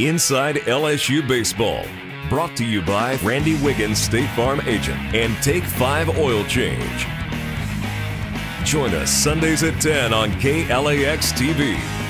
Inside LSU Baseball. Brought to you by Randy Wiggins, State Farm Agent, and Take 5 Oil Change. Join us Sundays at 10 on KLAX TV.